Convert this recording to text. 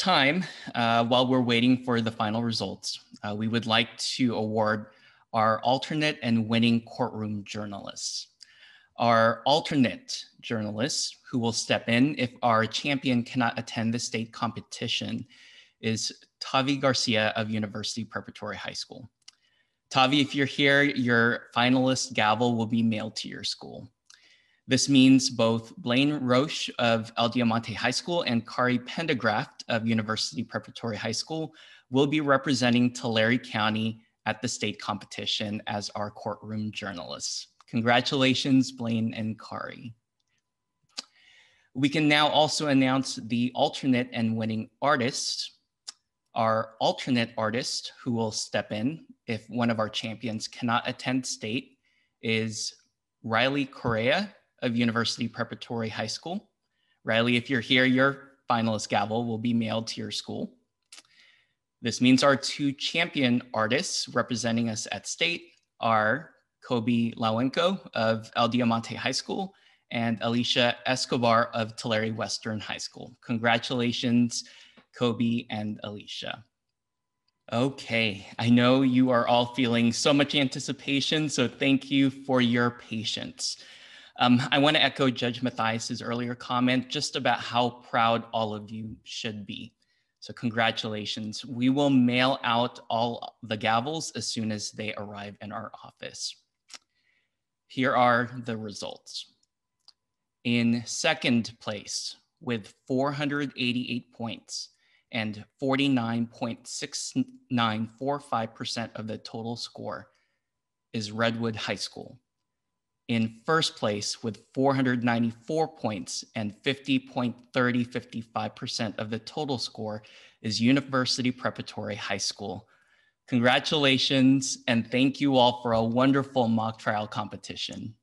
time, uh, while we're waiting for the final results, uh, we would like to award our alternate and winning courtroom journalists. Our alternate journalists who will step in if our champion cannot attend the state competition is Tavi Garcia of University Preparatory High School. Tavi, if you're here, your finalist gavel will be mailed to your school. This means both Blaine Roche of El Diamante High School and Kari Pendergraft of University Preparatory High School will be representing Tulare County at the state competition as our courtroom journalists. Congratulations, Blaine and Kari. We can now also announce the alternate and winning artist. Our alternate artist who will step in if one of our champions cannot attend state is Riley Correa of University Preparatory High School. Riley, if you're here, your finalist gavel will be mailed to your school. This means our two champion artists representing us at state are Kobe Lawenko of El Diamante High School and Alicia Escobar of Tulare Western High School. Congratulations, Kobe and Alicia. Okay, I know you are all feeling so much anticipation, so thank you for your patience. Um, I want to echo Judge Matthias's earlier comment just about how proud all of you should be. So congratulations. We will mail out all the gavels as soon as they arrive in our office. Here are the results. In second place with 488 points and 49.6945% of the total score is Redwood High School in first place with 494 points and 50.3055% of the total score is University Preparatory High School. Congratulations and thank you all for a wonderful mock trial competition.